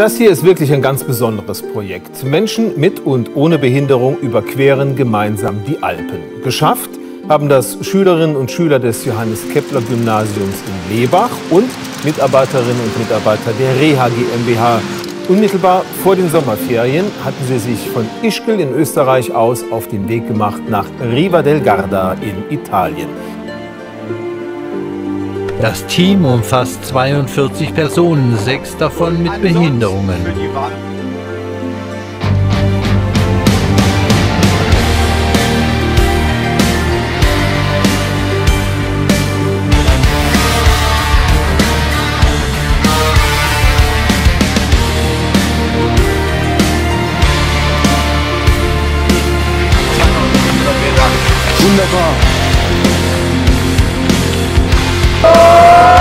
Das hier ist wirklich ein ganz besonderes Projekt. Menschen mit und ohne Behinderung überqueren gemeinsam die Alpen. Geschafft haben das Schülerinnen und Schüler des Johannes Kepler Gymnasiums in Lebach und Mitarbeiterinnen und Mitarbeiter der Reha GmbH. Unmittelbar vor den Sommerferien hatten sie sich von Ischgl in Österreich aus auf den Weg gemacht nach Riva del Garda in Italien. Das Team umfasst 42 Personen, sechs davon mit Behinderungen. Wunderbar. Oh!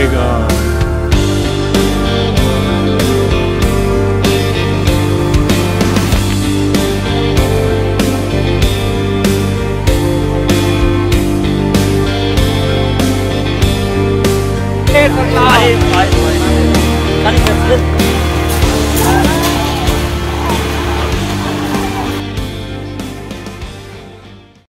you, God. It's.